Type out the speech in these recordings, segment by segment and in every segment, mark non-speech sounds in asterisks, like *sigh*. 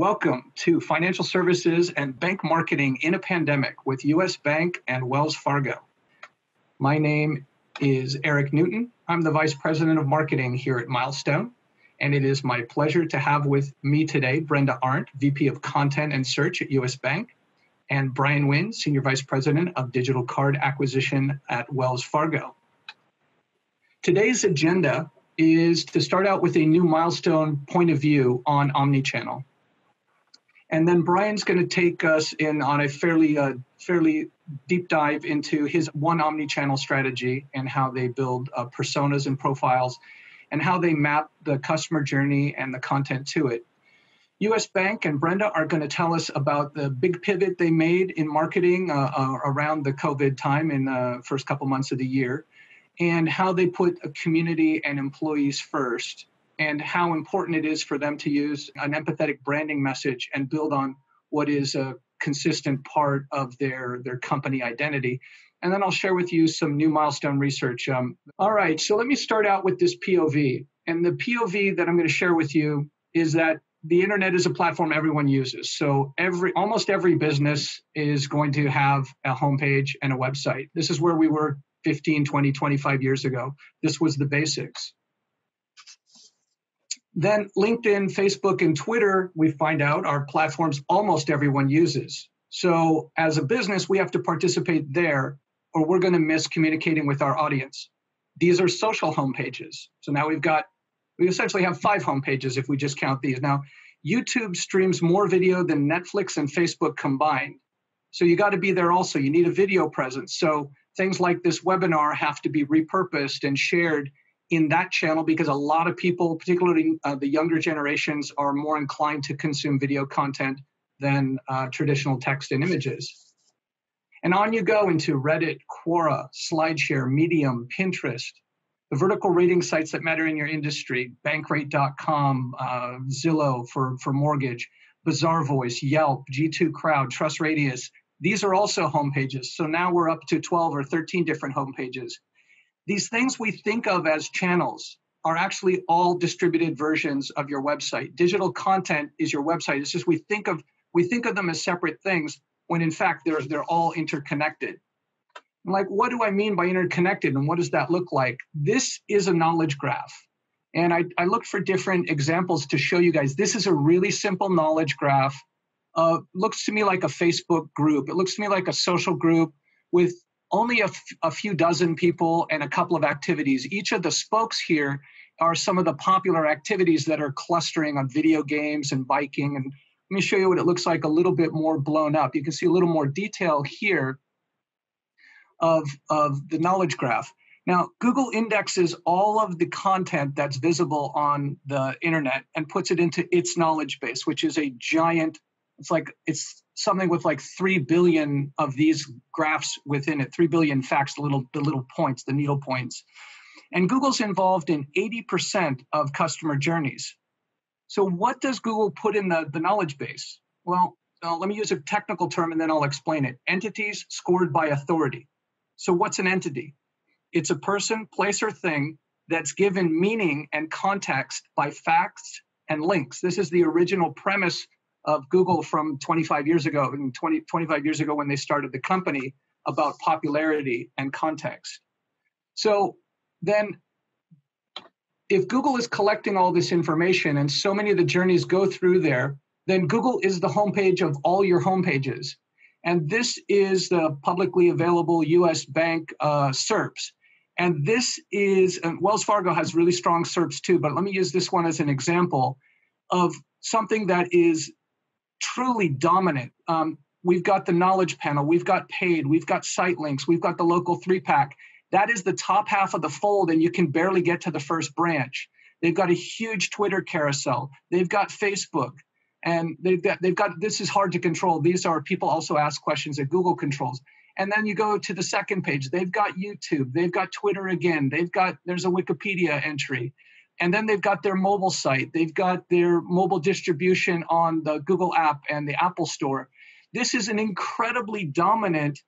Welcome to Financial Services and Bank Marketing in a Pandemic with US Bank and Wells Fargo. My name is Eric Newton. I'm the Vice President of Marketing here at Milestone, and it is my pleasure to have with me today Brenda Arndt, VP of Content and Search at US Bank, and Brian Wynn, Senior Vice President of Digital Card Acquisition at Wells Fargo. Today's agenda is to start out with a new milestone point of view on omnichannel. And then Brian's going to take us in on a fairly uh, fairly deep dive into his one omni-channel strategy and how they build uh, personas and profiles and how they map the customer journey and the content to it. US Bank and Brenda are going to tell us about the big pivot they made in marketing uh, uh, around the COVID time in the first couple months of the year and how they put a community and employees first and how important it is for them to use an empathetic branding message and build on what is a consistent part of their, their company identity. And then I'll share with you some new milestone research. Um, all right, so let me start out with this POV. And the POV that I'm going to share with you is that the internet is a platform everyone uses. So every almost every business is going to have a homepage and a website. This is where we were 15, 20, 25 years ago. This was the basics. Then LinkedIn, Facebook, and Twitter, we find out are platforms almost everyone uses. So as a business, we have to participate there or we're going to miss communicating with our audience. These are social homepages. So now we've got, we essentially have five homepages if we just count these. Now, YouTube streams more video than Netflix and Facebook combined. So you got to be there also. You need a video presence. So things like this webinar have to be repurposed and shared in that channel because a lot of people, particularly uh, the younger generations, are more inclined to consume video content than uh, traditional text and images. And on you go into Reddit, Quora, SlideShare, Medium, Pinterest, the vertical rating sites that matter in your industry, bankrate.com, uh, Zillow for, for mortgage, Bazaarvoice, Yelp, G2 Crowd, TrustRadius. These are also homepages. So now we're up to 12 or 13 different homepages. These things we think of as channels are actually all distributed versions of your website. Digital content is your website. It's just we think of we think of them as separate things when in fact they're they're all interconnected. like, what do I mean by interconnected and what does that look like? This is a knowledge graph. And I, I looked for different examples to show you guys. This is a really simple knowledge graph. Uh, looks to me like a Facebook group. It looks to me like a social group with only a, f- a few dozen people and a couple of activities. Each of the spokes here are some of the popular activities that are clustering on video games and biking. And let me show you what it looks like a little bit more blown up. You can see a little more detail here of, of the knowledge graph. Now, Google indexes all of the content that's visible on the internet and puts it into its knowledge base, which is a giant, it's like, it's something with like 3 billion of these graphs within it 3 billion facts the little the little points the needle points. And google's involved in 80% of customer journeys. So what does google put in the, the knowledge base? Well uh, let me use a technical term and then i'll explain it. Entities scored by authority. So what's an entity? It's a person place or thing that's given meaning and context by facts and links. This is the original premise of Google from 25 years ago, and 20, 25 years ago when they started the company about popularity and context. So then, if Google is collecting all this information and so many of the journeys go through there, then Google is the homepage of all your homepages. And this is the publicly available US bank uh, SERPs. And this is, and Wells Fargo has really strong SERPs too, but let me use this one as an example of something that is truly dominant. Um, we've got the knowledge panel, we've got paid, we've got site links, we've got the local three pack. That is the top half of the fold, and you can barely get to the first branch. They've got a huge Twitter carousel. They've got Facebook, and they've got they've got this is hard to control. These are people also ask questions that Google controls. And then you go to the second page. They've got YouTube. They've got Twitter again. They've got there's a Wikipedia entry. And then they've got their mobile site, they've got their mobile distribution on the Google app and the Apple Store. This is an incredibly dominant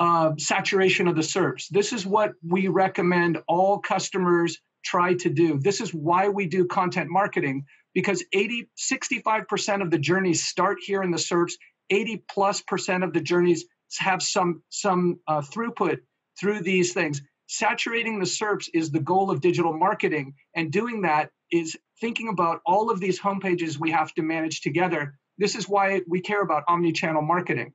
uh, saturation of the SERPs. This is what we recommend all customers try to do. This is why we do content marketing. because 80, 65% of the journeys start here in the SERPs. 80 plus percent of the journeys have some some uh, throughput through these things. Saturating the SERPs is the goal of digital marketing, and doing that is thinking about all of these homepages we have to manage together. This is why we care about omni-channel marketing.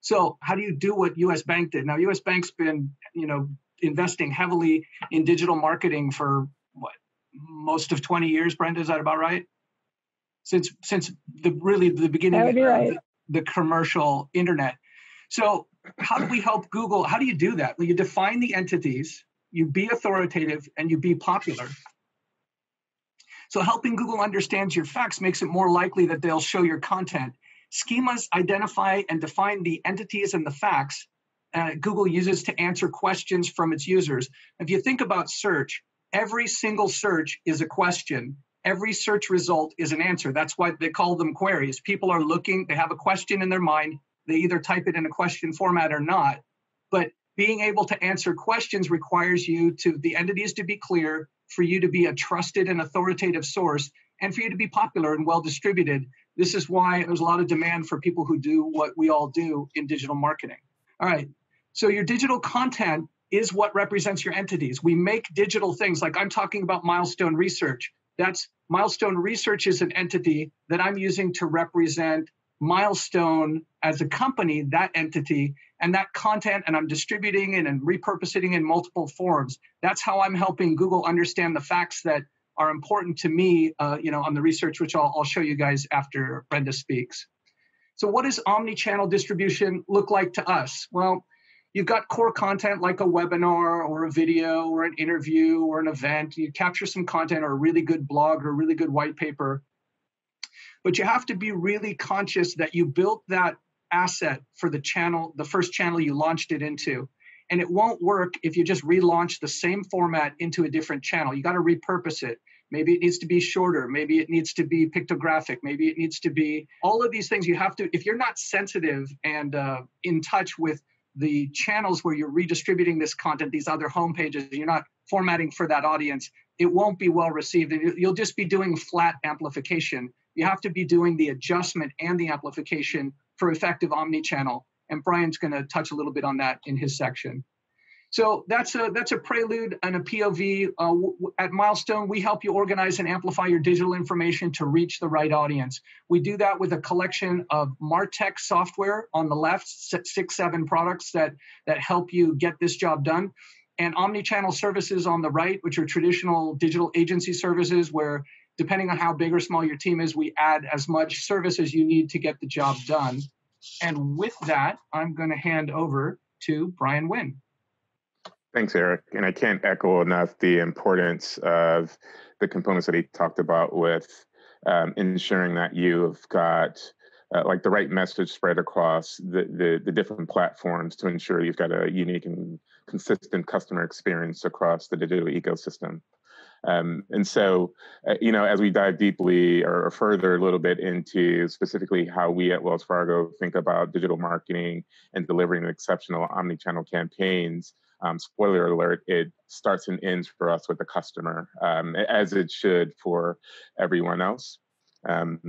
So, how do you do what US Bank did? Now, US Bank's been, you know, investing heavily in digital marketing for what most of 20 years. Brenda, is that about right? Since since the really the beginning of right. the, the commercial internet. So, how do we help Google? How do you do that? Well, you define the entities, you be authoritative, and you be popular. So, helping Google understand your facts makes it more likely that they'll show your content. Schemas identify and define the entities and the facts uh, Google uses to answer questions from its users. If you think about search, every single search is a question. Every search result is an answer. That's why they call them queries. People are looking, they have a question in their mind, they either type it in a question format or not. But being able to answer questions requires you to the entities to be clear, for you to be a trusted and authoritative source, and for you to be popular and well distributed. This is why there's a lot of demand for people who do what we all do in digital marketing. All right. So your digital content is what represents your entities. We make digital things like I'm talking about milestone research. That's milestone research is an entity that I'm using to represent milestone as a company, that entity, and that content, and I'm distributing it and repurposing it in multiple forms. That's how I'm helping Google understand the facts that are important to me, uh, you know, on the research, which I'll, I'll show you guys after Brenda speaks. So, what does omni-channel distribution look like to us? Well, you've got core content like a webinar or a video or an interview or an event. You capture some content or a really good blog or a really good white paper. But you have to be really conscious that you built that asset for the channel, the first channel you launched it into. And it won't work if you just relaunch the same format into a different channel. You got to repurpose it. Maybe it needs to be shorter. Maybe it needs to be pictographic. Maybe it needs to be all of these things. You have to, if you're not sensitive and uh, in touch with the channels where you're redistributing this content, these other homepages, you're not formatting for that audience, it won't be well received. And you'll just be doing flat amplification. You have to be doing the adjustment and the amplification for effective omni-channel. And Brian's going to touch a little bit on that in his section. So that's a that's a prelude and a POV. Uh, at Milestone, we help you organize and amplify your digital information to reach the right audience. We do that with a collection of Martech software on the left, six seven products that that help you get this job done, and omni-channel services on the right, which are traditional digital agency services where depending on how big or small your team is, we add as much service as you need to get the job done. And with that, I'm going to hand over to Brian Wynn. Thanks, Eric. And I can't echo enough the importance of the components that he talked about with um, ensuring that you've got uh, like the right message spread across the, the, the different platforms to ensure you've got a unique and consistent customer experience across the digital ecosystem. Um, and so, uh, you know, as we dive deeply or, further a little bit into specifically how we at Wells Fargo think about digital marketing and delivering exceptional omni-channel campaigns, um, spoiler alert, it starts and ends for us with the customer, um, as it should for everyone else. Um,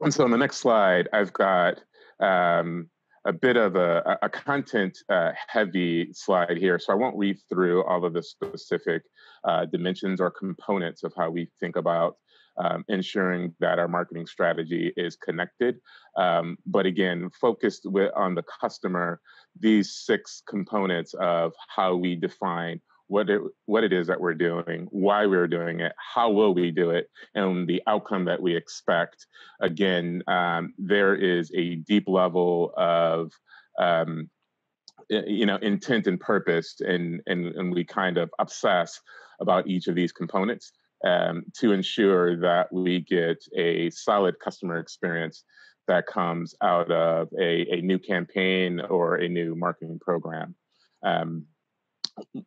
and so on the next slide, I've got um, a bit of a, a content uh, heavy slide here. So I won't read through all of the specific uh, dimensions or components of how we think about um, ensuring that our marketing strategy is connected. Um, but again, focused with, on the customer, these six components of how we define what it, what it is that we're doing, why we're doing it, how will we do it, and the outcome that we expect. Again, um, there is a deep level of um, you know intent and purpose, and, and and we kind of obsess about each of these components um, to ensure that we get a solid customer experience that comes out of a, a new campaign or a new marketing program. Um,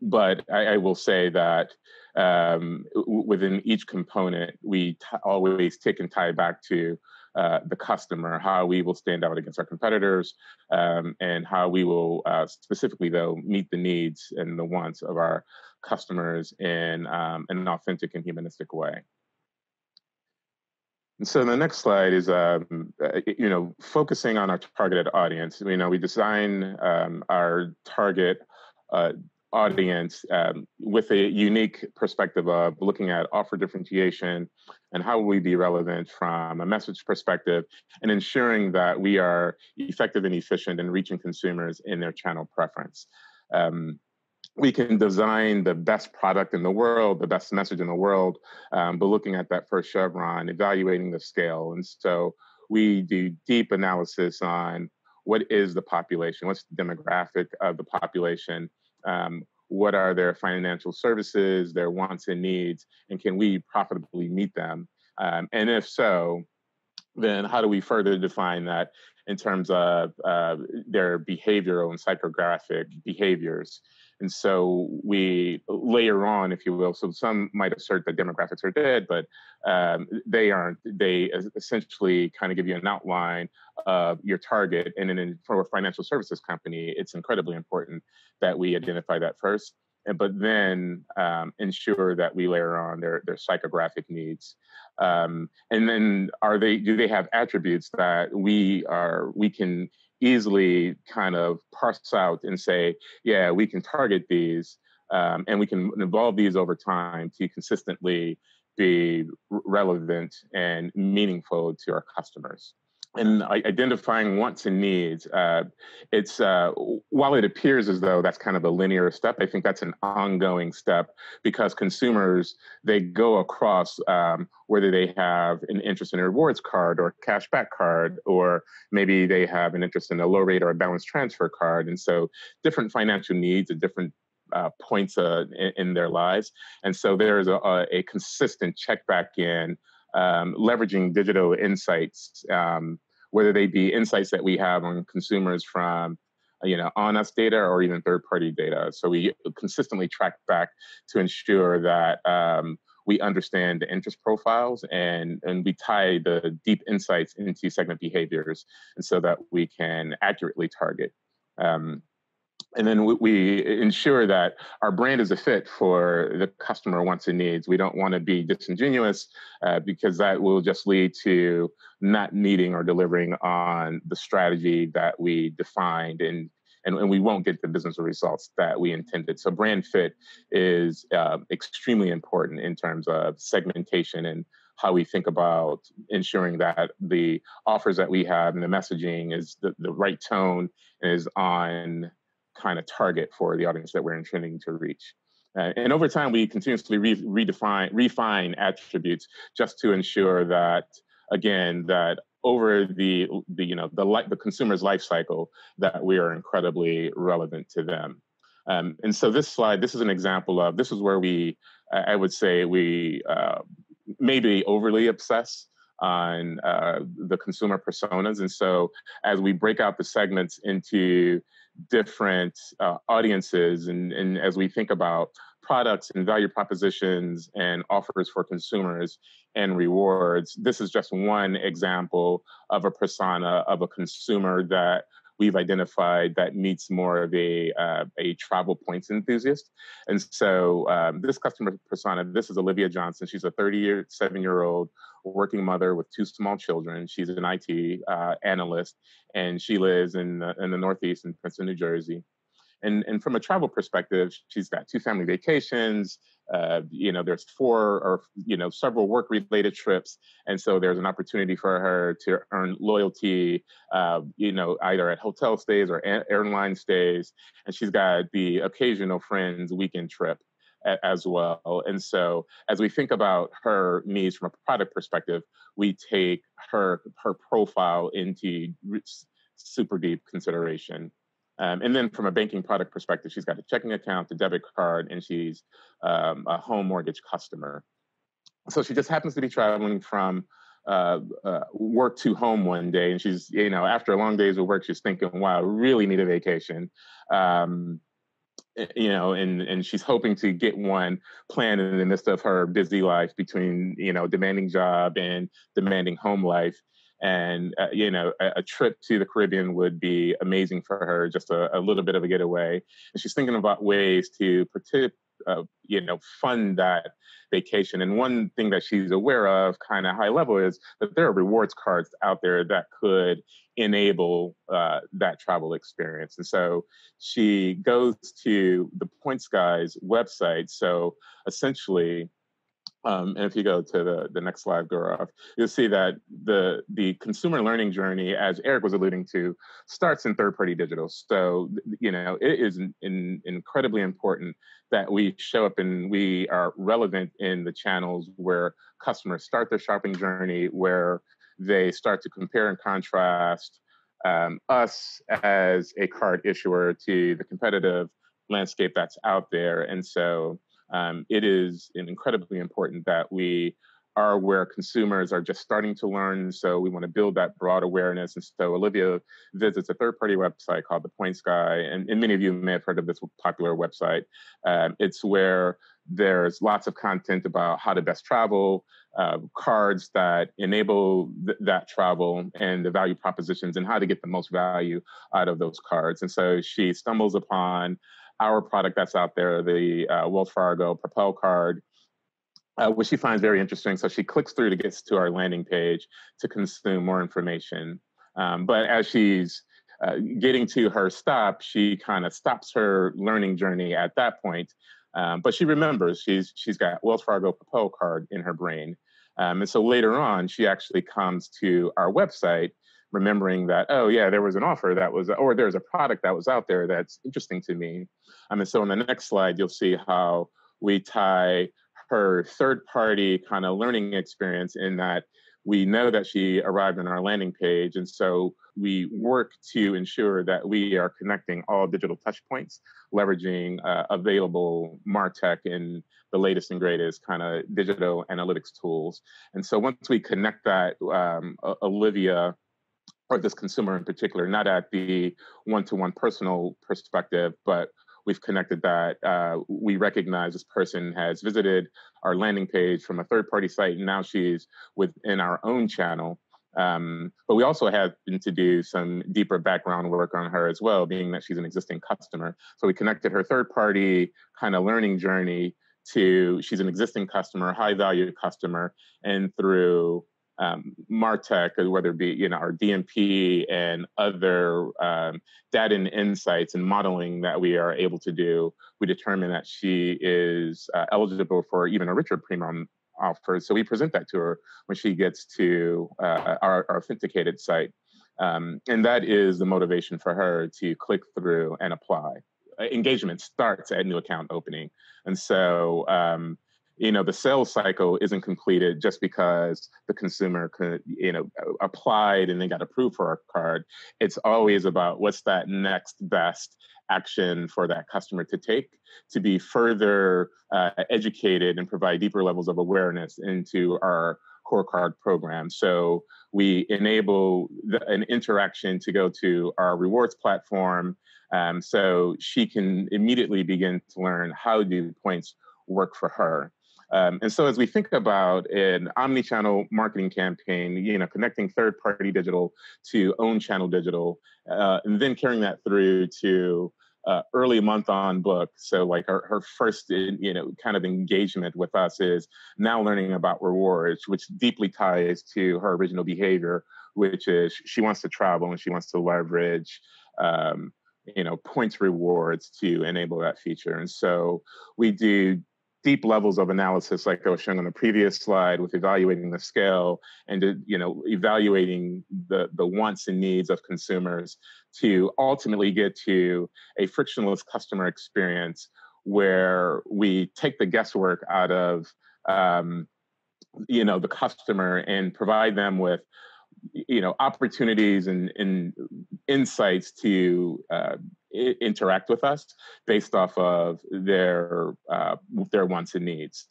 but I, I, will say that um, within each component, we t- always take and tie back to uh, the customer, how we will stand out against our competitors, um, and how we will uh, specifically, though, meet the needs and the wants of our customers in, um, in an authentic and humanistic way. And so the next slide is, um, uh, you know, focusing on our targeted audience. You know, we design um, our target uh, audience um, with a unique perspective of looking at offer differentiation and how will we be relevant from a message perspective and ensuring that we are effective and efficient in reaching consumers in their channel preference. Um, we can design the best product in the world, the best message in the world, um, but looking at that first chevron, evaluating the scale. And so we do deep analysis on what is the population, what's the demographic of the population, um, what are their financial services, their wants and needs, and can we profitably meet them? Um, and if so, then how do we further define that in terms of uh, their behavioral and psychographic behaviors? And so we layer on, if you will. So some might assert that demographics are dead, but um, they aren't. They essentially kind of give you an outline of your target. And then for a financial services company, it's incredibly important that we identify that first. And, but then um, ensure that we layer on their their psychographic needs, um, and then are they do they have attributes that we are we can easily kind of parse out and say, yeah, we can target these um, and we can evolve these over time to consistently be relevant and meaningful to our customers and identifying wants and needs uh, it's uh, while it appears as though that's kind of a linear step i think that's an ongoing step because consumers they go across um, whether they have an interest in a rewards card or cashback card or maybe they have an interest in a low rate or a balance transfer card and so different financial needs at different uh, points uh, in, in, their lives and so there's a, a consistent check back in um, leveraging digital insights um, whether they be insights that we have on consumers from you know on us data or even third party data. So we consistently track back to ensure that um, we understand the interest profiles and and we tie the deep insights into segment behaviors and so that we can accurately target um, and then we, ensure that our brand is a fit for the customer wants and needs. We don't want to be disingenuous uh, because that will just lead to not meeting or delivering on the strategy that we defined and and, and we won't get the business results that we intended. So brand fit is uh, extremely important in terms of segmentation and how we think about ensuring that the offers that we have and the messaging is the, the right tone is on kind of target for the audience that we're intending to reach. Uh, and over time, we continuously re- redefine, refine attributes just to ensure that, again, that over the, the you know the li- the consumer's life cycle, that we are incredibly relevant to them. Um, and so this slide, this is an example of this is where we, I would say, we uh, maybe overly obsess on uh, the consumer personas. And so as we break out the segments into different uh, audiences and, and as we think about products and value propositions and offers for consumers and rewards, this is just one example of a persona of a consumer that we've identified that meets more of a uh, a travel points enthusiast. And so um, this customer persona, this is Olivia Johnson. She's a 37 year old working mother with two small children. She's an IT uh, analyst, and she lives in the, in the Northeast in Princeton, New Jersey. And, and from a travel perspective, she's got two family vacations. Uh, you know, there's four or you know several work-related trips, and so there's an opportunity for her to earn loyalty. Uh, you know, either at hotel stays or airline stays, and she's got the occasional friends weekend trip as well. And so, as we think about her needs from a product perspective, we take her her profile into super deep consideration. Um, and then from a banking product perspective, she's got a checking account, a debit card, and she's um, a home mortgage customer. So she just happens to be traveling from uh, uh, work to home one day, and she's, you know, after a long days of work, she's thinking, "Wow, I really need a vacation." Um, you know, and and she's hoping to get one planned in the midst of her busy life between, you know, demanding job and demanding home life and uh, you know a, a, trip to the caribbean would be amazing for her just a, a, little bit of a getaway and she's thinking about ways to uh, you know fund that vacation. And one thing that she's aware of, kind of high level, is that there are rewards cards out there that could enable uh, that travel experience. And so she goes to the Points Guys website. So essentially, um, and if you go to the, the next slide, Gaurav, you'll see that the the consumer learning journey, as Eric was alluding to, starts in third-party digital. So, you know, it is in, in incredibly important that we show up and we are relevant in the channels where customers start their shopping journey, where they start to compare and contrast um, us as a card issuer to the competitive landscape that's out there. And so um, it is incredibly important that we are where consumers are just starting to learn. So we want to build that broad awareness. And so Olivia visits a third-party website called the Points Guy, and, and, many of you may have heard of this popular website. Um, it's where there's lots of content about how to best travel, uh, cards that enable th- that travel, and the value propositions, and how to get the most value out of those cards. And so she stumbles upon our product that's out there, the uh, Wells Fargo Propel card, uh, which she finds very interesting. So she clicks through to get to our landing page to consume more information. Um, but as she's uh, getting to her stop, she kind of stops her learning journey at that point. Um, but she remembers she's she's got Wells Fargo Propel card in her brain, um, and so later on she actually comes to our website remembering that oh yeah there was an offer that was or there's a product that was out there that's interesting to me. Um, and so on the next slide you'll see how we tie her third party kind of learning experience in that we know that she arrived on our landing page and so we work to ensure that we are connecting all digital touch points leveraging uh, available martech and the latest and greatest kind of digital analytics tools. And so once we connect that um, olivia or this consumer in particular, not at the one-to-one personal perspective, but we've connected that uh, we recognize this person has visited our landing page from a third-party site, and now she's within our own channel. Um, but we also had to do some deeper background work on her as well, being that she's an existing customer. So we connected her third-party kind of learning journey to she's an existing customer, high-value customer, and through um, Martech, whether it be you know our DMP and other um, data and insights and modeling that we are able to do, we determine that she is uh, eligible for even a richer premium offer. So we present that to her when she gets to uh, our, our, authenticated site, um, and that is the motivation for her to click through and apply. Uh, engagement starts at new account opening, and so um, you know the sales cycle isn't completed just because the consumer could you know applied and they got approved for a card. It's always about what's that next best action for that customer to take to be further uh, educated and provide deeper levels of awareness into our core card program. So we enable the, an interaction to go to our rewards platform um, so she can immediately begin to learn how do points work for her um, and so as we think about an omni-channel marketing campaign, you know, connecting third-party digital to own channel digital, uh, and then carrying that through to uh, early month on book. So like her, her first, you know, kind of engagement with us is now learning about rewards, which deeply ties to her original behavior, which is she wants to travel and she wants to leverage, um, you know, points rewards to enable that feature. And so we do deep levels of analysis, like I was showing on the previous slide, with evaluating the scale and you know evaluating the the wants and needs of consumers to ultimately get to a frictionless customer experience where we take the guesswork out of um, you know the customer and provide them with you know opportunities and, and insights to uh, I- interact with us based off of their uh, their wants and needs.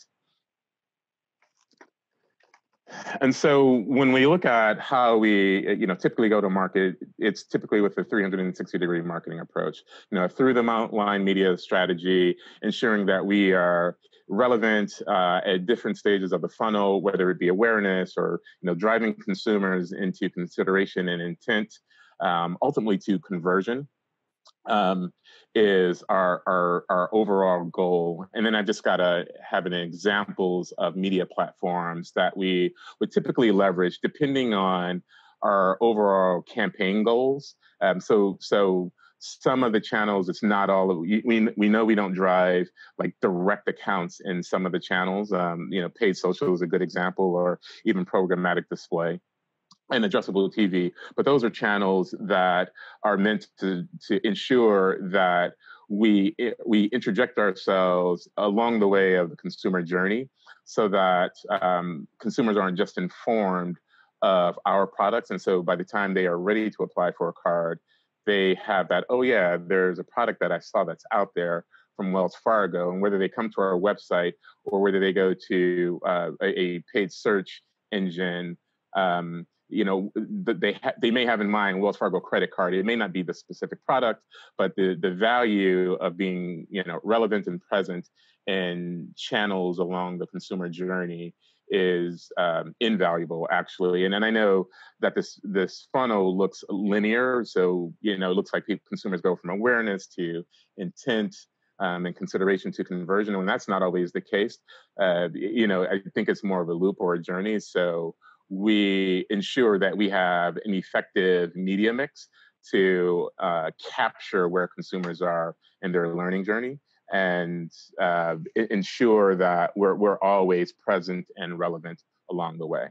And so when we look at how we you know typically go to market it's typically with a 360 degree marketing approach. You know through the outline media strategy ensuring that we are relevant uh, at different stages of the funnel, whether it be awareness or you know driving consumers into consideration and intent, um, ultimately to conversion. um, is our, our our overall goal and then i just got to have an examples of media platforms that we would typically leverage depending on our overall campaign goals um, so so some of the channels it's not all of we we know we don't drive like direct accounts in some of the channels um, you know paid social is a good example or even programmatic display and addressable TV, but those are channels that are meant to to ensure that we we interject ourselves along the way of the consumer journey, so that um, consumers aren't just informed of our products, and so by the time they are ready to apply for a card, they have that oh yeah, there's a product that I saw that's out there from Wells Fargo, and whether they come to our website or whether they go to uh, a, a paid search engine. Um, you know they ha- they may have in mind Wells Fargo credit card. It may not be the specific product, but the the value of being you know relevant and present in channels along the consumer journey is um, invaluable actually. And then I know that this this funnel looks linear, so you know it looks like people, consumers go from awareness to intent. Um, and consideration to conversion, and that's not always the case. Uh, you know, I think it's more of a loop or a journey. So we ensure that we have an effective media mix to uh, capture where consumers are in their learning journey and uh, ensure that we're, we're always present and relevant along the way.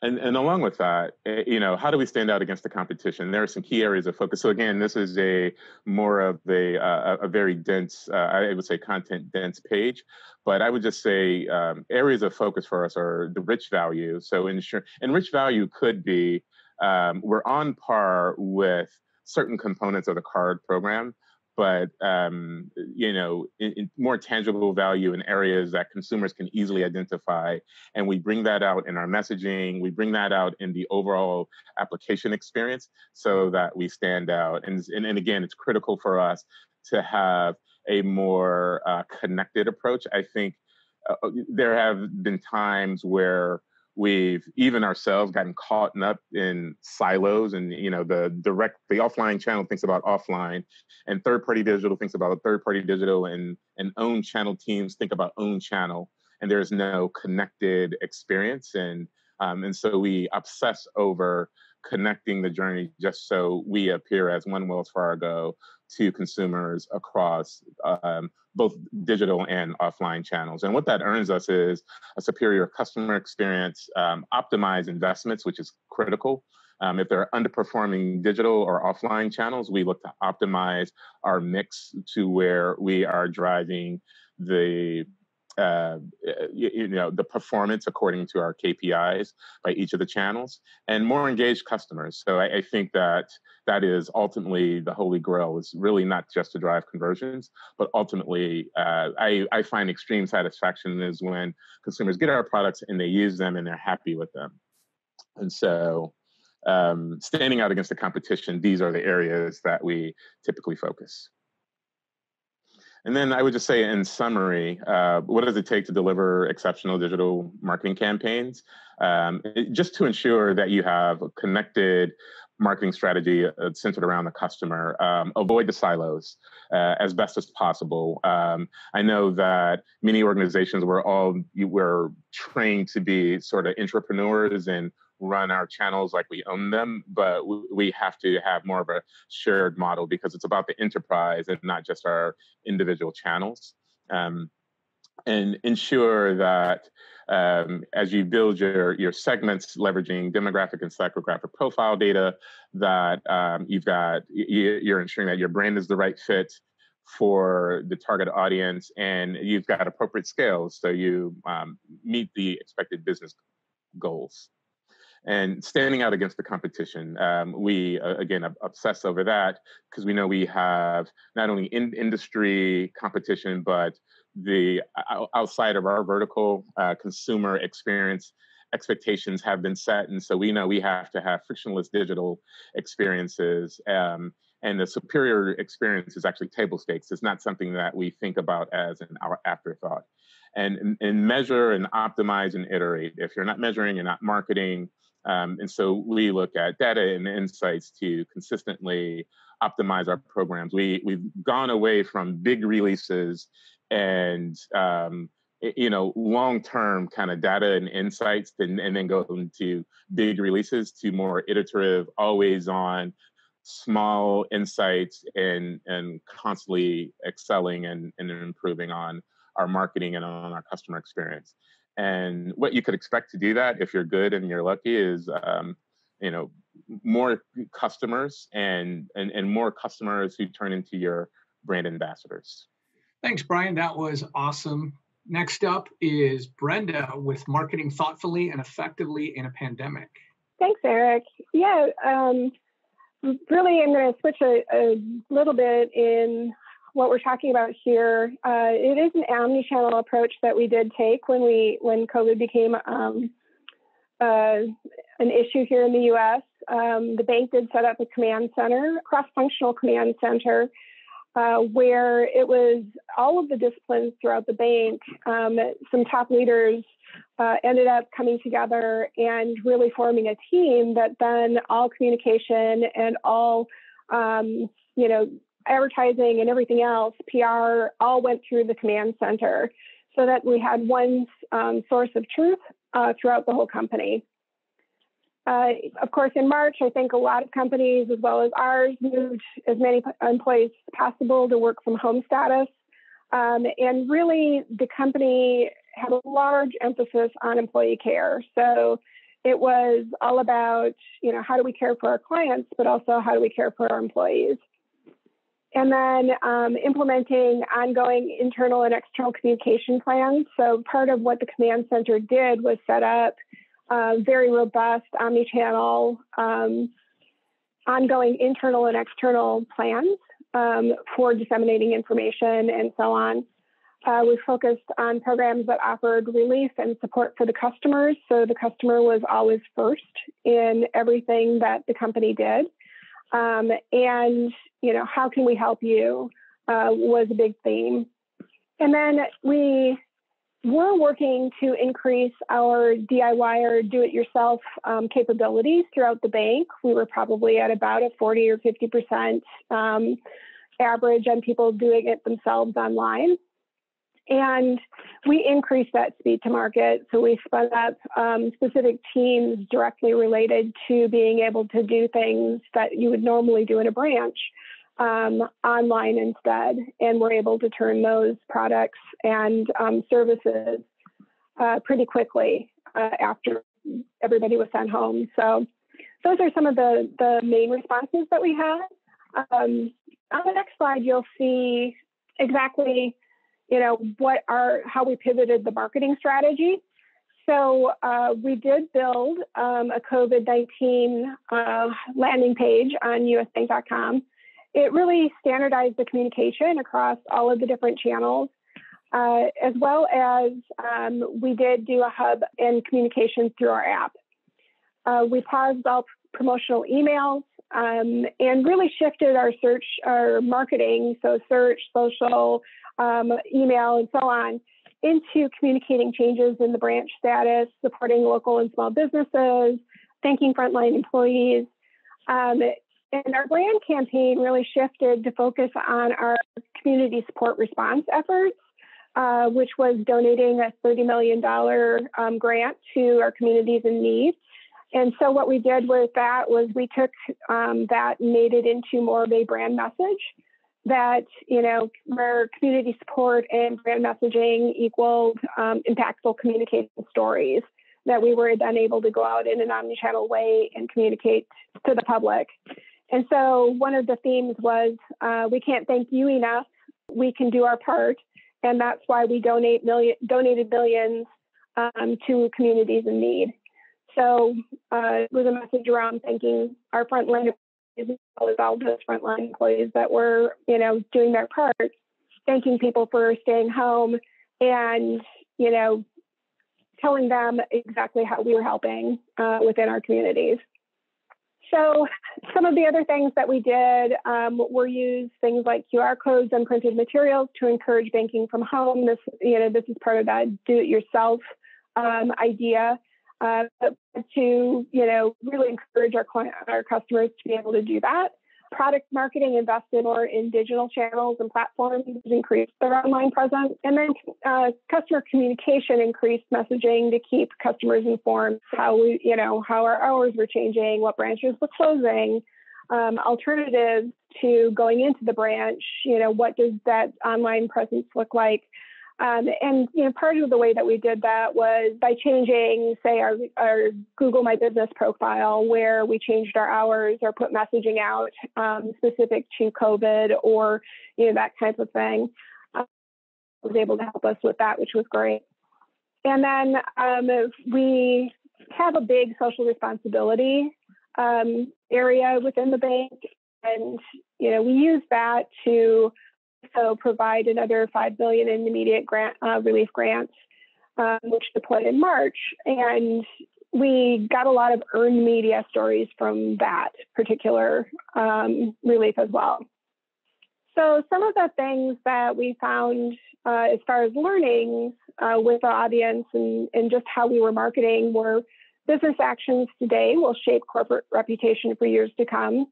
And, and along with that, eh, you know, how do we stand out against the competition? There are some key areas of focus. So again, this is a more of a uh, a very dense, uh, I would say, content dense page. But I would just say um, areas of focus for us are the rich value. So ensure and rich value could be um, we're on par with certain components of the card program but um, you know, in, in more tangible value in areas that consumers can easily identify. And we bring that out in our messaging. We bring that out in the overall application experience, so that we stand out. And and, and again, it's critical for us to have a more uh, connected approach. I think uh, there have been times where we've even ourselves gotten caught up in silos and you know the direct the offline channel thinks about offline and third party digital thinks about third party digital and and own channel teams think about own channel and there's no connected experience and um, and so we obsess over connecting the journey just so we appear as one wells fargo to consumers across um, both digital and offline channels. And what that earns us is a superior customer experience, um, optimize investments, which is critical. Um, if they're underperforming digital or offline channels, we look to optimize our mix to where we are driving the uh, you, you, know the performance according to our KPIs by each of the channels and more engaged customers. So I, I, think that that is ultimately the holy grail. Is really not just to drive conversions, but ultimately uh, I, I find extreme satisfaction is when consumers get our products and they use them and they're happy with them. And so um, standing out against the competition, these are the areas that we typically focus. And then I would just say, in summary, uh, what does it take to deliver exceptional digital marketing campaigns? Um, it, just to ensure that you have a connected marketing strategy uh, centered around the customer. Um, avoid the silos uh, as best as possible. Um, I know that many organizations were all you were trained to be sort of entrepreneurs and run our channels like we own them, but we have to have more of a shared model because it's about the enterprise and not just our individual channels. Um, and ensure that um, as you build your, your segments leveraging demographic and psychographic profile data, that um, you've got, you're ensuring that your brand is the right fit for the target audience and you've got appropriate scales so you um, meet the expected business goals and standing out against the competition. Um, we uh, again obsess over that because we know we have not only in industry competition but the outside of our vertical uh, consumer experience expectations have been set, and so we know we have to have frictionless digital experiences. Um, and the superior experience is actually table stakes. It's not something that we think about as an afterthought. And, and measure and optimize and iterate. If you're not measuring, you're not marketing, Um, and so we look at data and insights to consistently optimize our programs. We we've gone away from big releases and um, you know long term kind of data and insights, and, and then go into big releases to more iterative, always on small insights and and constantly excelling and, and improving on our marketing and on our customer experience. And what you could expect to do that if you're good and you're lucky is um, you know more customers and, and and more customers who turn into your brand ambassadors. Thanks, Brian. That was awesome. Next up is Brenda with marketing thoughtfully and effectively in a pandemic. Thanks, Eric. Yeah, um, really, I'm going to switch a, a, little bit in what we're talking about here. Uh, it is an omni-channel approach that we did take when we when COVID became um, uh, an issue here in the U.S. Um, the bank did set up a command center, cross-functional command center, uh, where it was all of the disciplines throughout the bank. Um, some top leaders uh, ended up coming together and really forming a team that then all communication and all, um, you know, advertising and everything else, PR, all went through the command center so that we had one um, source of truth uh, throughout the whole company. Uh, of course, in March, I think a lot of companies, as well as ours, moved as many employees as possible to work from home status. Um, and really, the company had a large emphasis on employee care. So it was all about, you know, how do we care for our clients, but also how do we care for our employees. And then um, implementing ongoing internal and external communication plans. So part of what the command center did was set up very robust omni-channel um, ongoing internal and external plans um, for disseminating information and so on. Uh, we focused on programs that offered relief and support for the customers. So the customer was always first in everything that the company did. Um, and, you know, how can we help you uh, was a big theme. And then we were working to increase our DIY or do it yourself um, capabilities throughout the bank. We were probably at about a 40 or 50% um, average on people doing it themselves online. And we increased that speed to market. So we spun up um, specific teams directly related to being able to do things that you would normally do in a branch um, online instead. And we're able to turn those products and um, services uh, pretty quickly uh, after everybody was sent home. So those are some of the, the main responses that we had. Um, on the next slide, you'll see exactly you know, what are how we pivoted the marketing strategy. So uh, we did build um, a COVID-19 uh, landing page on usbank.com. It really standardized the communication across all of the different channels, uh, as well as um, we did do a hub and communication through our app. Uh, we paused all promotional emails um, and really shifted our search, our marketing, so search, social, um, email, and so on, into communicating changes in the branch status, supporting local and small businesses, thanking frontline employees. Um, and our brand campaign really shifted to focus on our community support response efforts, uh, which was donating a $30 million um, grant to our communities in need. And so what we did with that was we took um, that and made it into more of a brand message that you know where community support and brand messaging equaled um, impactful communication stories that we were then able to go out in an omni-channel way and communicate to the public. And so one of the themes was uh, we can't thank you enough. We can do our part. And that's why we donate million donated millions um, to communities in need so uh, it was a message around thanking our frontline as well as all those frontline employees that were, you know, doing their part, thanking people for staying home and, you know, telling them exactly how we were helping uh, within our communities. So some of the other things that we did um, were use things like QR codes and printed materials to encourage banking from home. This, you know, this is part of that do-it-yourself um, idea. Uh, to you know really encourage our client, our customers to be able to do that. Product marketing invested more in digital channels and platforms increased their online presence, and then uh, customer communication increased messaging to keep customers informed how we you know how our hours were changing, what branches were closing. Um, alternatives to going into the branch, you know, what does that online presence look like? Um, and you know, part of the way that we did that was by changing, say, our, our Google My Business profile, where we changed our hours or put messaging out um, specific to COVID or you know that type of thing. Um, was able to help us with that, which was great. And then um, we have a big social responsibility um, area within the bank, and you know we use that to so provide another five billion in immediate grant uh, relief grants, um, which deployed in March, and we got a lot of earned media stories from that particular um, relief as well. So some of the things that we found uh, as far as learning uh, with the audience and, and just how we were marketing were business actions today will shape corporate reputation for years to come.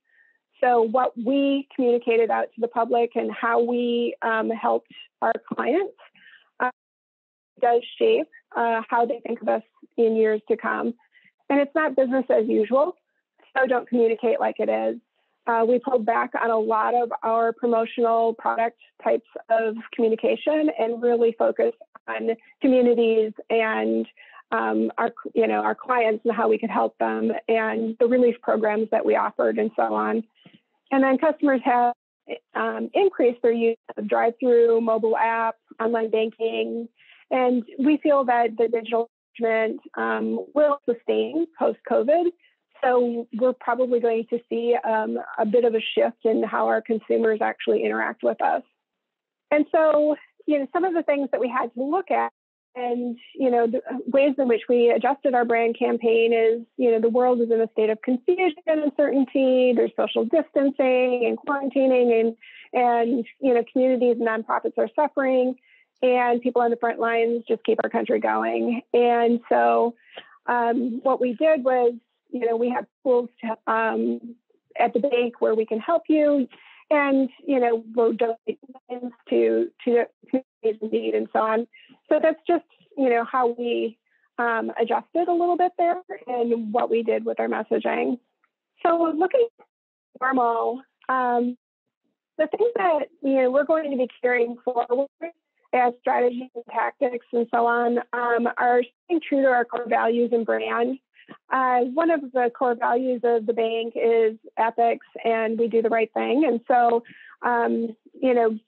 So, what we communicated out to the public and how we um, helped our clients uh, does shape uh, how they think of us in years to come. And it's not business as usual, so don't communicate like it is. Uh, we pulled back on a lot of our promotional product types of communication and really focused on communities and um, our you know our clients and how we could help them and the relief programs that we offered and so on. And then customers have um, increased their use of drive-through, mobile app, online banking, and we feel that the digital management um, will sustain post-COVID. So we're probably going to see um, a bit of a shift in how our consumers actually interact with us. And so, you know, some of the things that we had to look at and you know the ways in which we adjusted our brand campaign is you know the world is in a state of confusion and uncertainty. There's social distancing and quarantining and and you know communities and nonprofits are suffering. And people on the front lines just keep our country going. And so um, what we did was you know we have tools to, um, at the bank where we can help you. And you know we'll donate to to communities in need and so on. So that's just you know how we um, adjusted a little bit there and what we did with our messaging. So looking normal, um, the things that you know we're going to be carrying forward as strategies and tactics and so on um, are staying true to our core values and brand. Uh, one of the core values of the bank is ethics, and we do the right thing. And so, um, you know,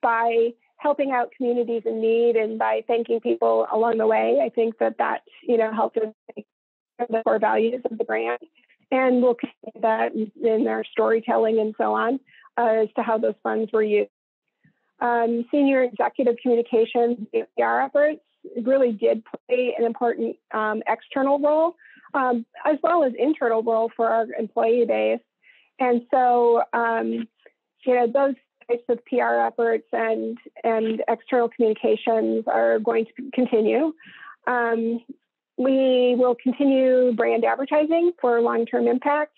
by helping out communities in need and by thanking people along the way, I think that that you know helps us the core values of the brand, and we'll continue that in our storytelling and so on uh, as to how those funds were used. Um, senior executive communications PR efforts really did play an important um, external role um, as well as internal role for our employee base. And so, um, you know, those types of PR efforts and and external communications are going to continue. Um, we will continue brand advertising for long-term impact.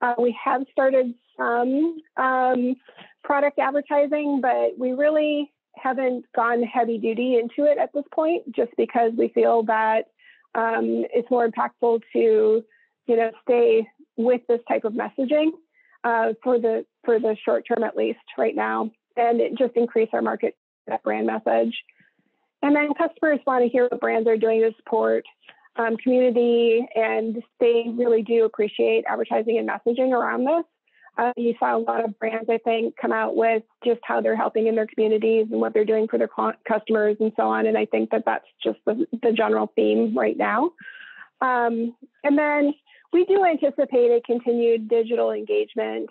Uh, we have started some um, product advertising, but we really haven't gone heavy duty into it at this point, just because we feel that um, it's more impactful to, you know, stay with this type of messaging uh, for the for the short term at least right now, and just increase our market that brand message. And then customers want to hear what brands are doing to support um, community, and they really do appreciate advertising and messaging around this. Uh, you saw a lot of brands, I think, come out with just how they're helping in their communities and what they're doing for their customers and so on. And I think that that's just the, the general theme right now. Um, and then we do anticipate a continued digital engagement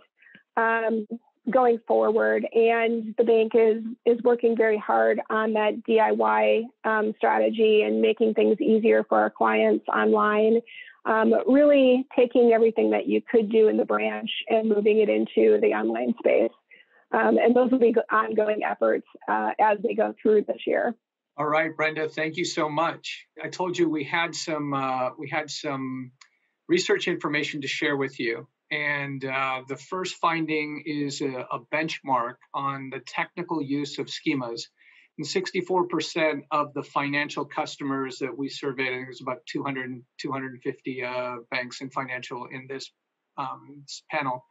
um, going forward, and the bank is is working very hard on that DIY um, strategy and making things easier for our clients online um, really taking everything that you could do in the branch and moving it into the online space. Um, and those will be ongoing efforts uh, as they go through this year. All right, Brenda, thank you so much. I told you we had some uh, we had some research information to share with you. And uh, the first finding is a, a, benchmark on the technical use of schemas. And 64% of the financial customers that we surveyed, I think it was about 200, 250 uh, banks and financial in this um, panel,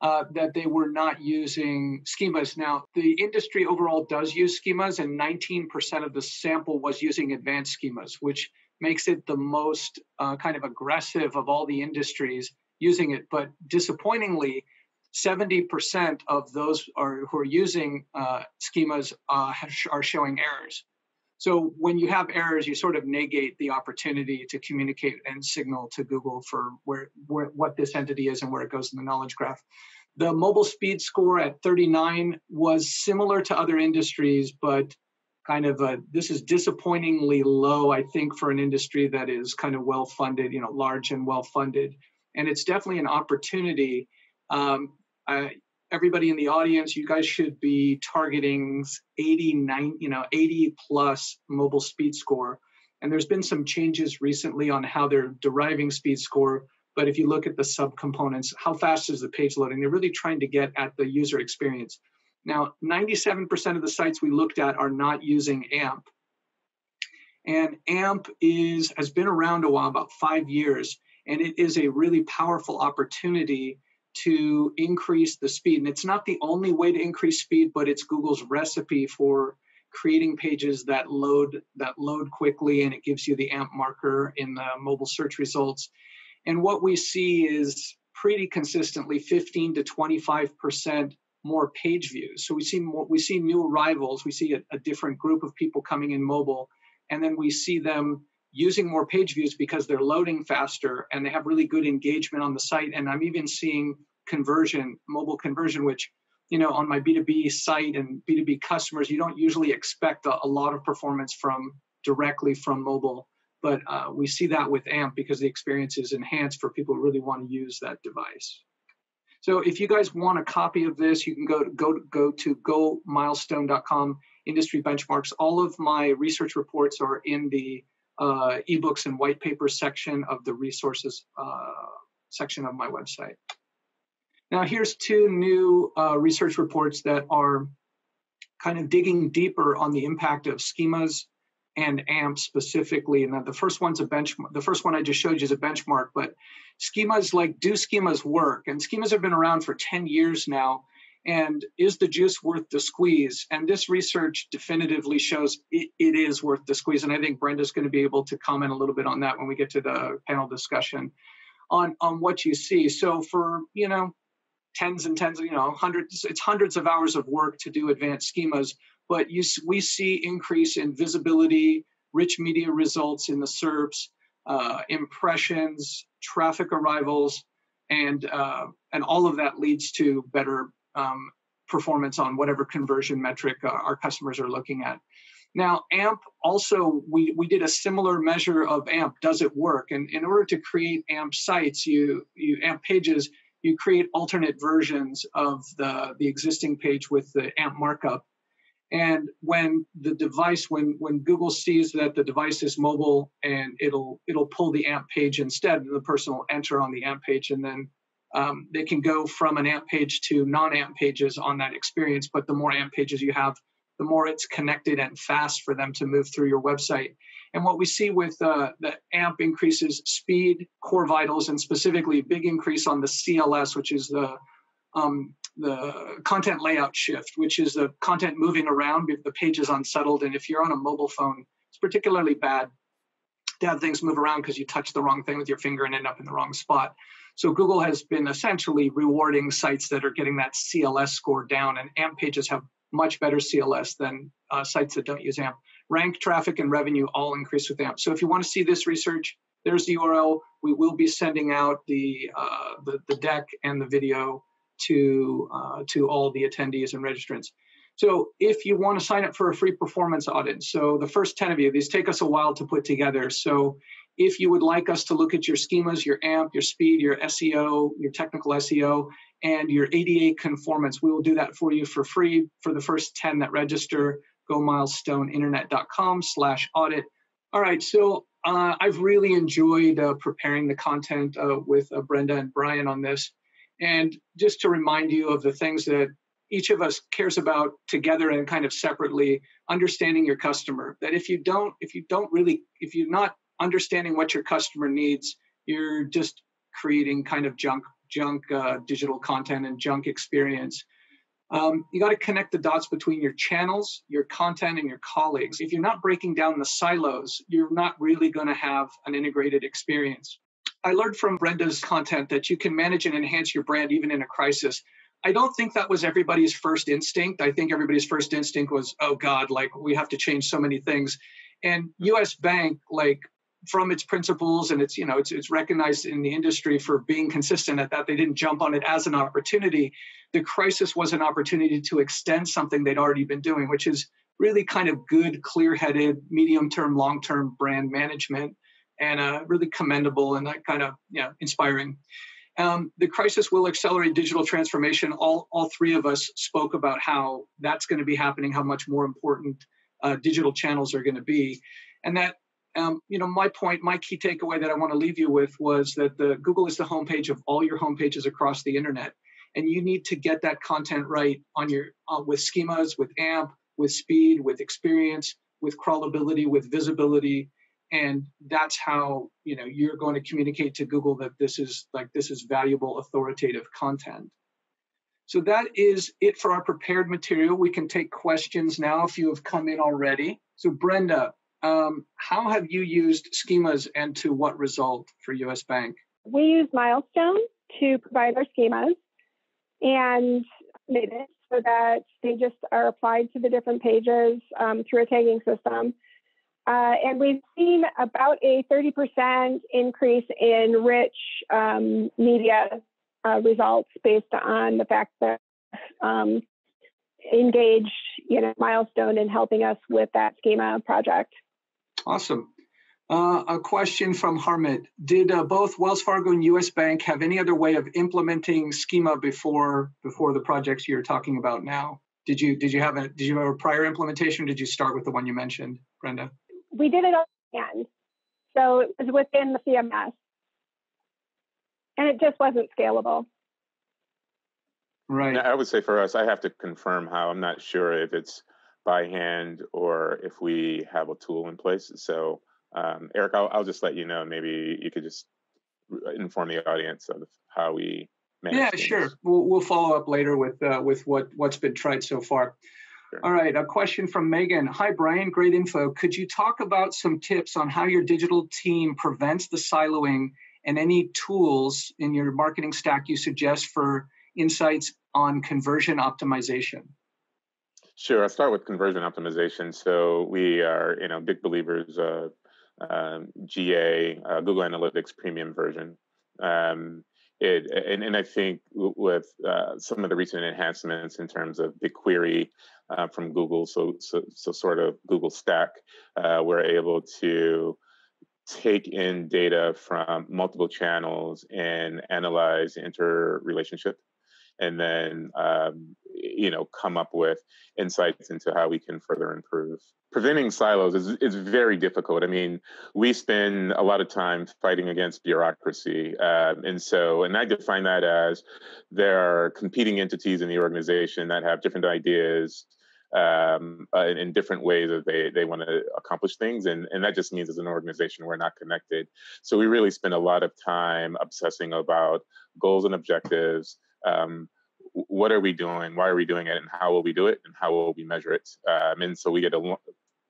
uh, that they were not using schemas. Now, the industry overall does use schemas, and 19% of the sample was using advanced schemas, which makes it the most uh, kind of aggressive of all the industries using it. But disappointingly, 70% of those are, who are using uh, schemas uh, are showing errors. So when you have errors, you sort of negate the opportunity to communicate and signal to Google for where, where what this entity is and where it goes in the knowledge graph. The mobile speed score at 39 was similar to other industries, but kind of a, this is disappointingly low, I think, for an industry that is kind of well funded, you know, large and well funded. And it's definitely an opportunity. Um, I, everybody in the audience, you guys should be targeting 89, you know, 80 plus mobile speed score. And there's been some changes recently on how they're deriving speed score. But if you look at the subcomponents, how fast is the page loading? They're really trying to get at the user experience. Now, 97% of the sites we looked at are not using AMP. And AMP is has been around a while, about five years, and it is a really powerful opportunity to increase the speed. And it's not the only way to increase speed, but it's Google's recipe for creating pages that load that load quickly and it gives you the AMP marker in the mobile search results. And what we see is pretty consistently 15 to 25% more page views. So we see more, we see new arrivals, we see a, a different group of people coming in mobile, and then we see them using more page views because they're loading faster and they have really good engagement on the site. And I'm even seeing conversion, mobile conversion, which, you know, on my B2B site and B2B customers, you don't usually expect a, a lot of performance from directly from mobile. But uh, we see that with AMP because the experience is enhanced for people who really want to use that device. So if you guys want a copy of this, you can go to, go go to gomilestone.com industry benchmarks. All of my research reports are in the uh, ebooks and white papers section of the resources uh, section of my website. Now, here's two new uh, research reports that are kind of digging deeper on the impact of schemas and AMP specifically. And the first one's a benchmark. The first one I just showed you is a benchmark, but schemas like do schemas work? And schemas have been around for 10 years now. And is the juice worth the squeeze? And this research definitively shows it, it is worth the squeeze. And I think Brenda's going to be able to comment a little bit on that when we get to the panel discussion on, on what you see. So for, you know, tens and tens you know, hundreds, it's hundreds of hours of work to do advanced schemas but you, we see increase in visibility, rich media results in the SERPs, uh, impressions, traffic arrivals, and uh, and all of that leads to better um, performance on whatever conversion metric uh, our customers are looking at. Now, AMP also, we, we did a similar measure of AMP. Does it work? And in order to create AMP sites, you, you AMP pages, you create alternate versions of the, the existing page with the AMP markup. And when the device, when when Google sees that the device is mobile and it'll it'll pull the AMP page instead, the person will enter on the AMP page and then um, they can go from an AMP page to non-AMP pages on that experience. But the more AMP pages you have, the more it's connected and fast for them to move through your website. And what we see with uh, the AMP increases speed, core vitals, and specifically big increase on the CLS, which is the um, the content layout shift, which is the content moving around, the page is unsettled. And if you're on a mobile phone, it's particularly bad to have things move around because you touch the wrong thing with your finger and end up in the wrong spot. So Google has been essentially rewarding sites that are getting that CLS score down, and AMP pages have much better CLS than uh, sites that don't use AMP. Rank, traffic, and revenue all increase with AMP. So if you want to see this research, there's the URL. We will be sending out the uh, the, the deck and the video to uh, to all the attendees and registrants. So if you want to sign up for a free performance audit, so the first 10 of you, these take us a while to put together. So if you would like us to look at your schemas, your AMP, your speed, your SEO, your technical SEO, and your ADA conformance, we will do that for you for free for the first 10 that register. gomilestoneinternet.com slash audit. All right, so uh, I've really enjoyed uh, preparing the content uh, with uh, Brenda and Brian on this. And just to remind you of the things that each of us cares about together and kind of separately, understanding your customer. That if you don't, if you don't really, if you're not understanding what your customer needs, you're just creating kind of junk, junk uh, digital content and junk experience. Um, you got to connect the dots between your channels, your content, and your colleagues. If you're not breaking down the silos, you're not really going to have an integrated experience. I learned from Brenda's content that you can manage and enhance your brand even in a crisis. I don't think that was everybody's first instinct. I think everybody's first instinct was, oh God, like we have to change so many things. And US Bank, like from its principles and it's you know it's it's recognized in the industry for being consistent at that they didn't jump on it as an opportunity the crisis was an opportunity to extend something they'd already been doing which is really kind of good clear-headed medium term long term brand management and uh, really commendable and that kind of you know inspiring. Um, the crisis will accelerate digital transformation. All all three of us spoke about how that's going to be happening how much more important uh, digital channels are going to be. And that um, you know, my point, my key takeaway that I want to leave you with was that the Google is the homepage of all your homepages across the internet, and you need to get that content right on your uh, with schemas, with AMP, with speed, with experience, with crawlability, with visibility, and that's how you know you're going to communicate to Google that this is like this is valuable, authoritative content. So that is it for our prepared material. We can take questions now if you have come in already. So Brenda, um, how have you used schemas and to what result for US Bank? We use Milestone to provide our schemas and made it so that they just are applied to the different pages um, through a tagging system. Uh, and we've seen about a 30% increase in rich um, media uh, results based on the fact that um, engaged, you know, milestone in helping us with that schema project. Awesome. Uh, a question from Harmit. Did uh, both Wells Fargo and US Bank have any other way of implementing schema before before the projects you're talking about now? Did you did you have a did you have a prior implementation? did you start with the one you mentioned, Brenda? We did it on hand. So it was within the CMS. And it just wasn't scalable. Right. I would say for us, I have to confirm how. I'm not sure if it's by hand or if we have a tool in place. So, um, Eric, I'll, I'll just let you know. Maybe you could just inform the audience of how we manage. Yeah, things. sure. We'll, we'll follow up later with uh, with what what's been tried so far. Sure. All right, a question from Megan. Hi, Brian. Great info. Could you talk about some tips on how your digital team prevents the siloing and any tools in your marketing stack you suggest for insights on conversion optimization? Sure. I'll start with conversion optimization. So we are, you know, big believers of um, GA, uh, Google Analytics Premium version. Um, it, and, and I think with uh, some of the recent enhancements in terms of BigQuery uh, from Google, so, so, so sort of Google Stack, uh, we're able to take in data from multiple channels and analyze interrelationship and then um, you know come up with insights into how we can further improve. Preventing silos is, is very difficult. I mean we spend a lot of time fighting against bureaucracy um, and so and i define that as there are competing entities in the organization that have different ideas um, uh, in, in, different ways that they, they want to accomplish things. And, and that just means as an organization, we're not connected. So we really spend a lot of time obsessing about goals and objectives, um, what are we doing? Why are we doing it? And how will we do it? And how will we measure it? Um, and so we get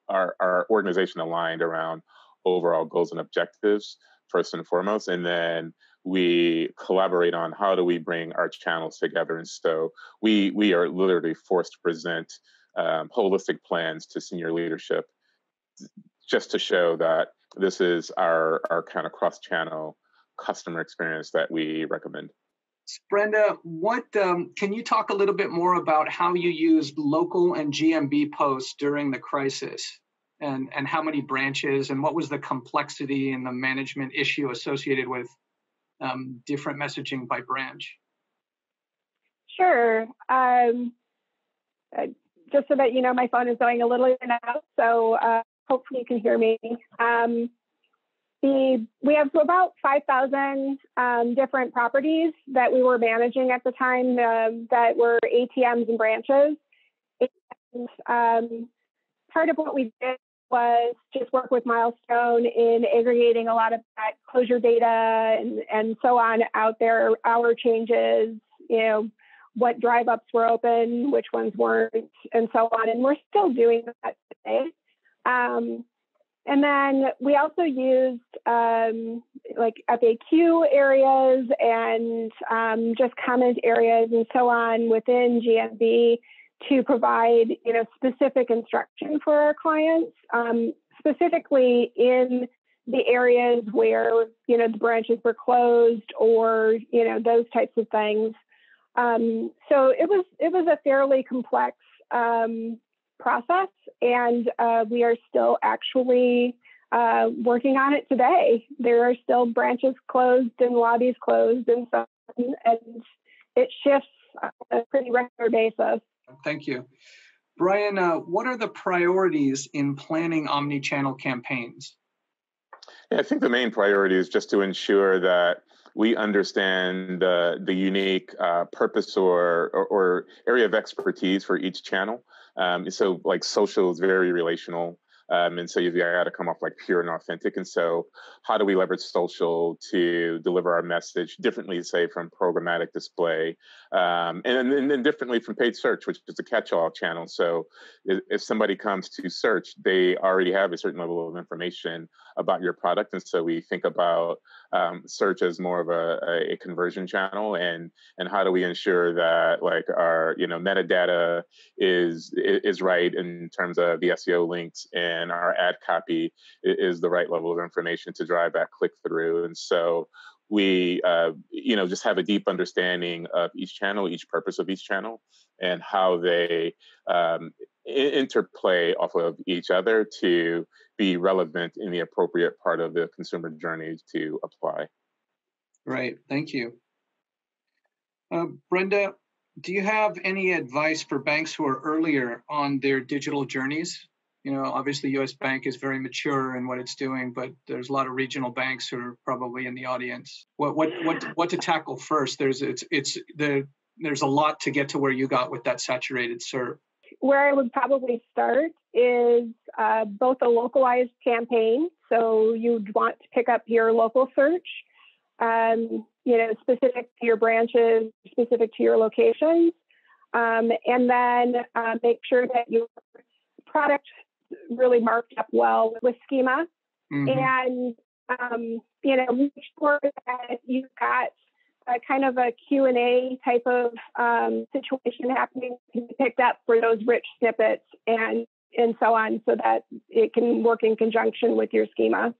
our, our organization aligned around overall goals and objectives first and foremost. And then we collaborate on how do we bring our channels together. And so we, we are literally forced to present um, holistic plans to senior leadership just to show that this is our, our kind of cross channel customer experience that we recommend. Brenda, what um, can you talk a little bit more about how you used local and GMB posts during the crisis, and and how many branches, and what was the complexity and the management issue associated with um, different messaging by branch? Sure. Um, just so that you know, my phone is going a little in and out, so uh, hopefully you can hear me. Um, the, we have about 5,000 um, different properties that we were managing at the time uh, that were ATMs and branches. And um, part of what we did was just work with Milestone in aggregating a lot of that closure data and, and so on out there, hour changes, you know, what drive ups were open, which ones weren't, and so on. And we're still doing that today. Um, and then we also used um, like FAQ areas and um, just comment areas and so on within GMB to provide you know specific instruction for our clients, um, specifically in the areas where you know the branches were closed or you know those types of things. Um, so it was it was a fairly complex um, process, and uh, we are still actually uh, working on it today. There are still branches closed and lobbies closed, and so and it shifts on a pretty regular basis. Thank you. Brian, uh, what are the priorities in planning omni-channel campaigns? Yeah, I think the main priority is just to ensure that we understand uh, the unique uh, purpose or, or, or, area of expertise for each channel. Um, so, like social is very relational. Um, and so you've got to come off like pure and authentic. And so, how do we leverage social to deliver our message differently, say, from programmatic display, um, and, and then differently from paid search, which is a catch-all channel. So, if somebody comes to search, they already have a certain level of information about your product, and so we think about um, search as more of a, a, conversion channel, and and how do we ensure that like our you know metadata is is right in terms of the SEO links and our ad copy is the right level of information to drive that click through. And so we, uh, you know, just have a deep understanding of each channel, each purpose of each channel, and how they um, interplay off of each other to be relevant in the appropriate part of the consumer journey to apply. Right. Thank you. Uh, Brenda, do you have any advice for banks who are earlier on their digital journeys? you know, obviously U.S. Bank is very mature in what it's doing, but there's a lot of regional banks who are probably in the audience. What what what what to tackle first? There's it's it's the there's a lot to get to where you got with that saturated SERP. Where I would probably start is uh, both a localized campaign. So you'd want to pick up your local search, um, you know, specific to your branches, specific to your locations, um, and then uh, make sure that your product really marked up well with schema. Mm-hmm. And, um, you know, make sure that you've got a kind of a Q&A type of um, situation happening to be picked up for those rich snippets and, and so on so that it can work in conjunction with your schema.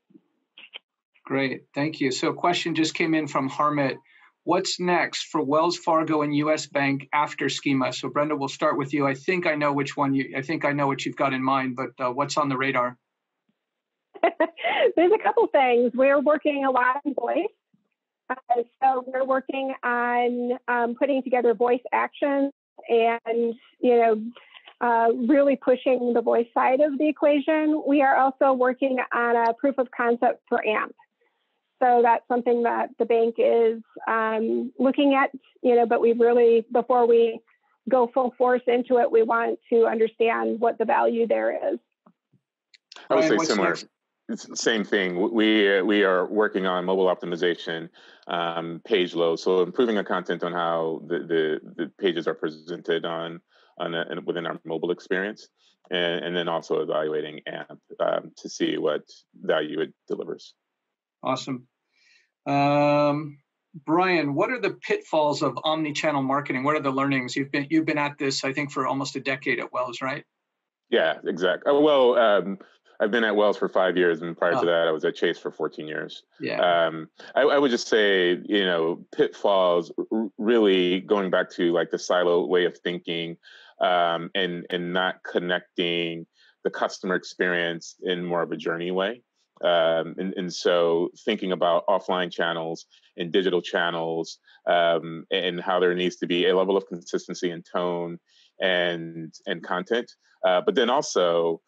Great, thank you. So a question just came in from Harmit what's next for Wells Fargo and US Bank after schema? So Brenda, we'll start with you. I think I know which one you, I think I know what you've got in mind, but uh, what's on the radar? *laughs* There's a couple things. We're working a lot in voice. Uh, so we're working on um, putting together voice actions and, you know, uh, really pushing the voice side of the equation. We are also working on a proof of concept for AMP. So that's something that the bank is um, looking at, you know, but we really, before we go full force into it, we want to understand what the value there is. I would say similar. Same thing. We uh, we are working on mobile optimization, um, page load, so improving the content on how the, the, the pages are presented on on a, within our mobile experience, and, and then also evaluating AMP um, to see what value it delivers. Awesome. Um, Brian, what are the pitfalls of omni-channel marketing? What are the learnings? You've been you've been at this, I think, for almost a decade at Wells, right? Yeah, exactly. Uh, well, um, I've been at Wells for five years, and prior oh. to that, I was at Chase for 14 years. Yeah. Um, I, I, would just say, you know, pitfalls. Really going back to like the silo way of thinking, um, and and not connecting the customer experience in more of a journey way. Um, and, and, so thinking about offline channels and digital channels um, and how there needs to be a level of consistency in tone and and content, uh, but then also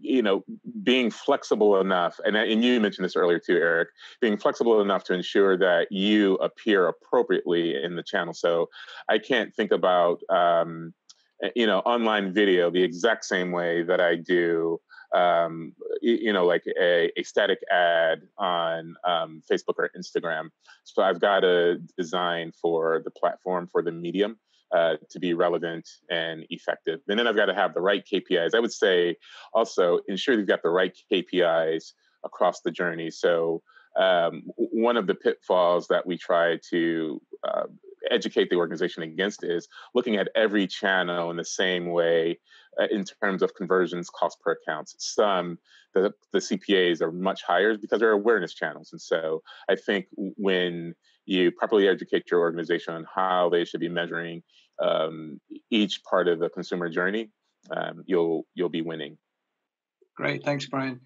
you know being flexible enough and, and you mentioned this earlier too eric being flexible enough to ensure that you appear appropriately in the channel so i can't think about um, you know online video the exact same way that i do um, you know, like a, a static ad on um, Facebook or Instagram. So I've got a design for the platform, for the medium. Uh, to be relevant and effective. And then I've got to have the right KPIs. I would say also ensure you've got the right KPIs across the journey. So um, one of the pitfalls that we try to uh, educate the organization against is looking at every channel in the same way in terms of conversions, cost per accounts. Some the, the CPAs are much higher because they're awareness channels. And so I think when you properly educate your organization on how they should be measuring um, each part of the consumer journey, um, you'll you'll be winning. Great, thanks, Brian.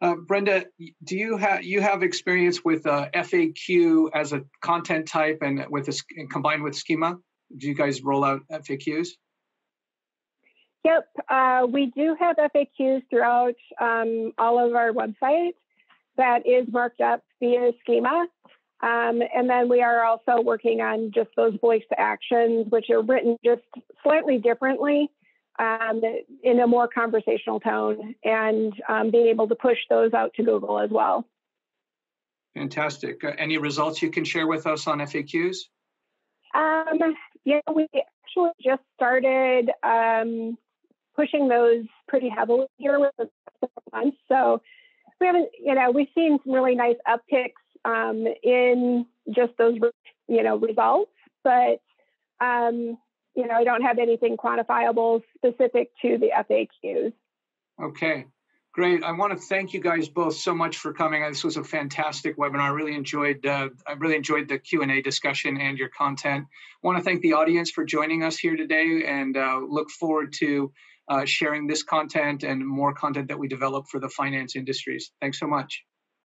Uh, Brenda, do you have you have experience with uh, FAQ as a content type and with and combined with schema? Do you guys roll out FAQs? Yep, uh, we do have FAQs throughout um, all of our websites. That is marked up via schema. Um, and then we are also working on just those voice actions, which are written just slightly differently um, in a more conversational tone and um, being able to push those out to Google as well. Fantastic. Uh, any results you can share with us on FAQs? Um, yeah, we actually just started um, pushing those pretty heavily here with the months. So we haven't, you know, we've seen some really nice upticks um, in just those, you know, results, but um, you know, I don't have anything quantifiable specific to the FAQs. Okay, great. I want to thank you guys both so much for coming. This was a fantastic webinar. I really enjoyed. Uh, I really enjoyed the Q and A discussion and your content. I want to thank the audience for joining us here today, and uh, look forward to Uh, sharing this content and more content that we develop for the finance industries. Thanks so much.